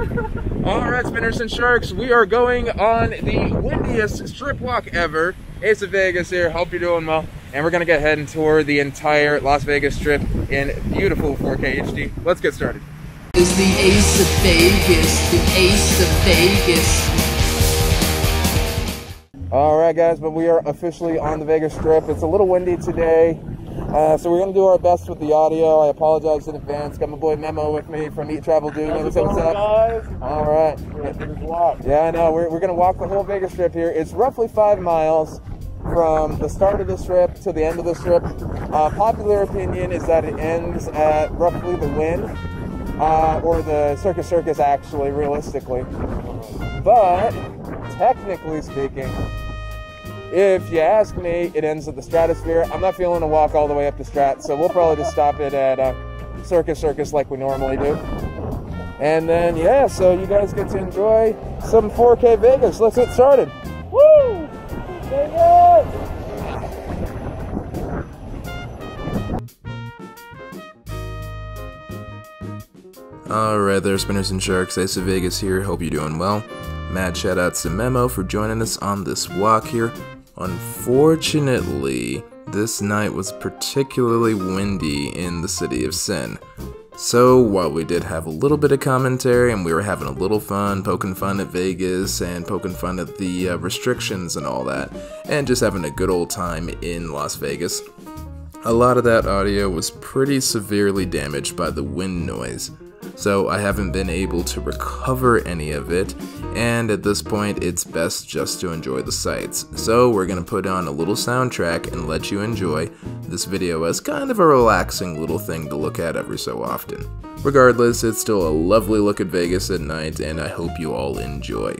All right, Spinners and Sharks, we are going on the windiest strip walk ever. Ace of Vegas here. Hope you're doing well. And we're gonna get ahead and tour the entire Las Vegas Strip in beautiful 4K HD. Let's get started. Is the Ace of Vegas, the Ace of Vegas. All right, guys, but we are officially on the Vegas Strip. It's a little windy today, uh, so we're gonna do our best with the audio. I apologize in advance. Got my boy Memo with me from Eat Travel Do. What's up? All right. Yeah, I know. We're, we're gonna walk the whole Vegas Strip here. It's roughly five miles from the start of the strip to the end of the strip. Uh, popular opinion is that it ends at roughly the Wynn, uh, or the Circus Circus, actually, realistically. But technically speaking, if you ask me, it ends at the Stratosphere. I'm not feeling a walk all the way up to Strat, so we'll probably just stop it at uh, Circus Circus like we normally do. And then, yeah, so you guys get to enjoy some 4K Vegas. Let's get started. Woo! Vegas! Alright there, Spinners and Sharks, Ace of Vegas here, hope you're doing well. Mad shoutouts to Memo for joining us on this walk here. Unfortunately, this night was particularly windy in the City of Sin. So, while we did have a little bit of commentary and we were having a little fun, poking fun at Vegas and poking fun at the uh, restrictions and all that, and just having a good old time in Las Vegas, a lot of that audio was pretty severely damaged by the wind noise so I haven't been able to recover any of it, and at this point it's best just to enjoy the sights. So we're gonna put on a little soundtrack and let you enjoy this video as kind of a relaxing little thing to look at every so often. Regardless, it's still a lovely look at Vegas at night, and I hope you all enjoy.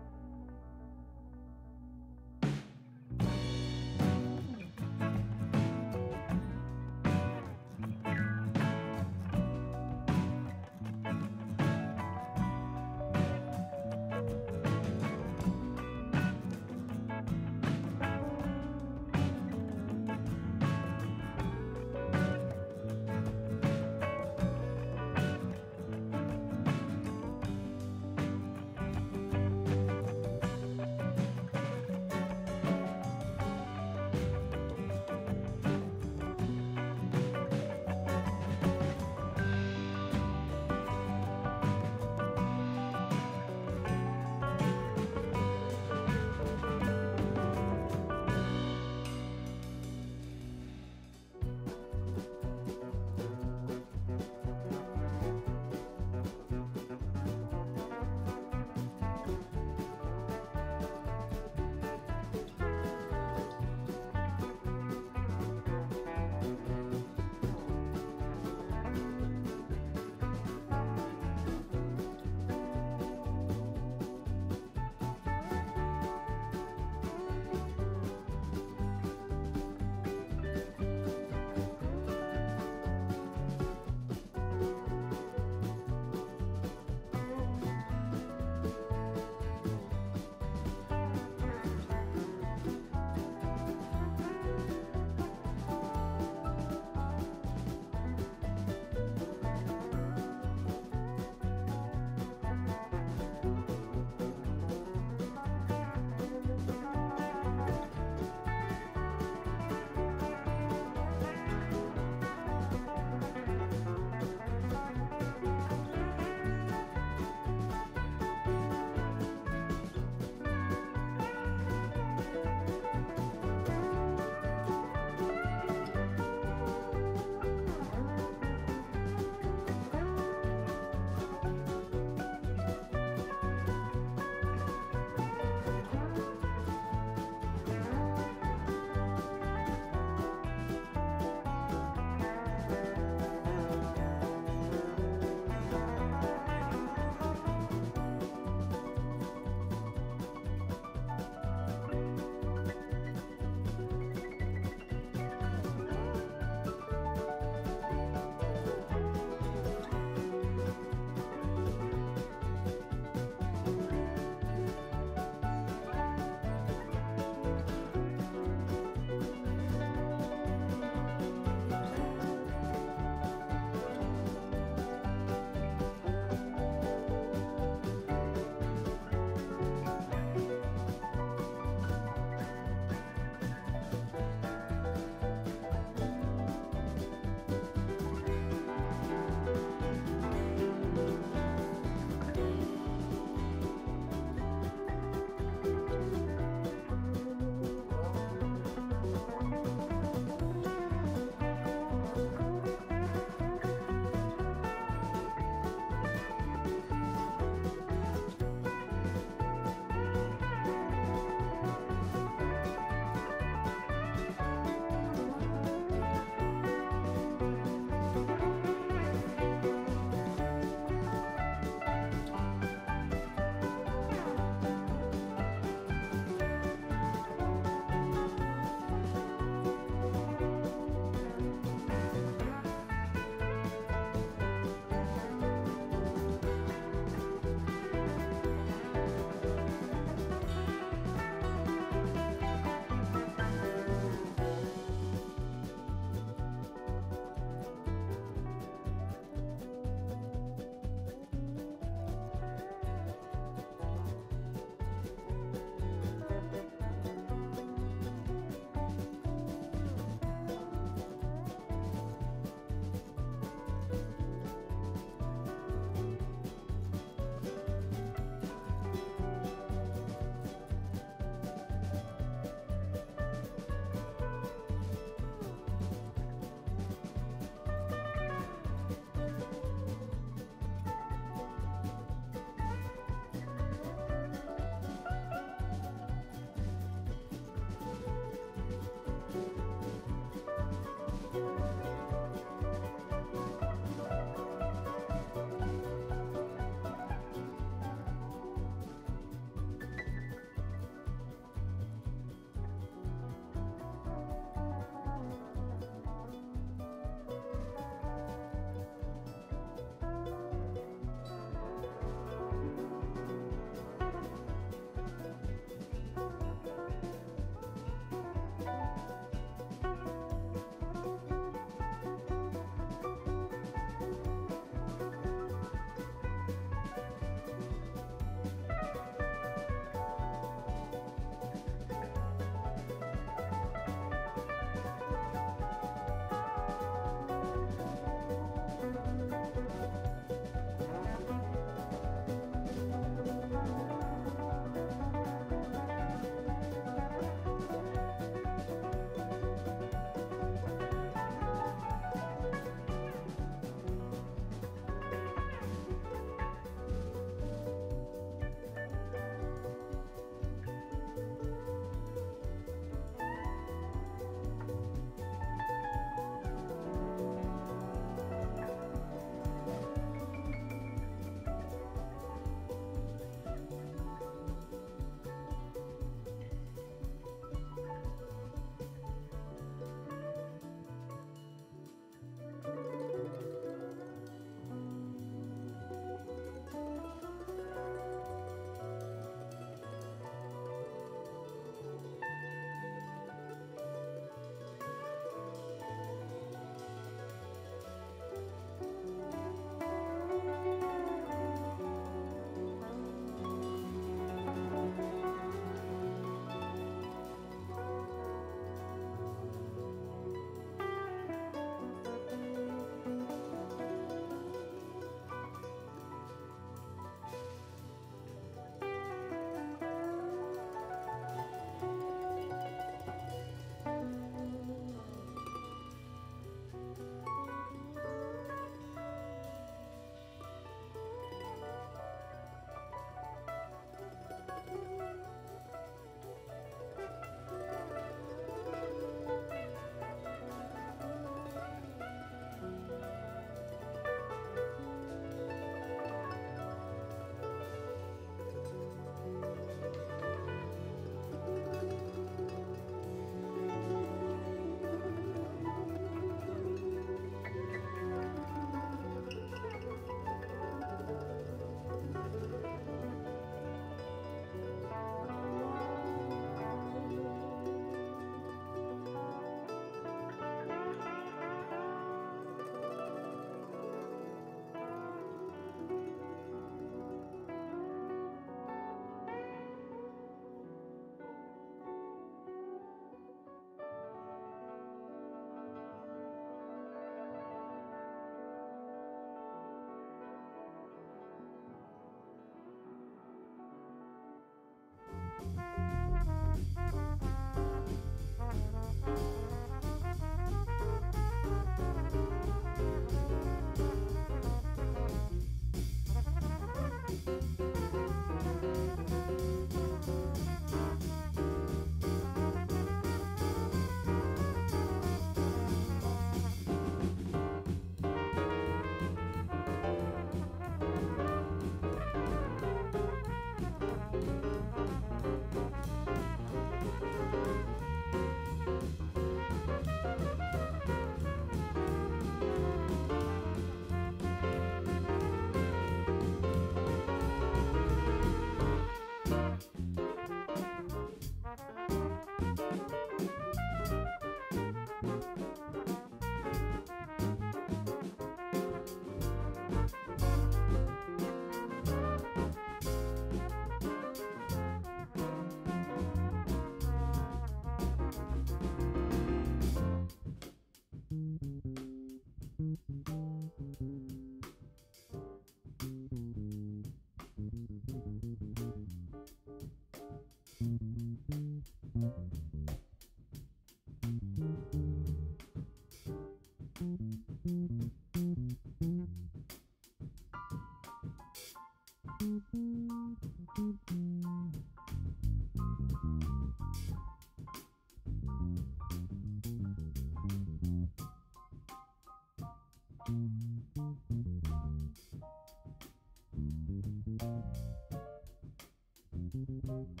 Thank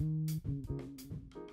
you.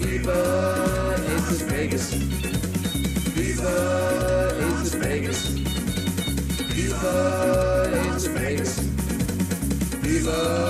Viva Aces Vegas. Viva Aces Vegas. Viva Vegas. Viva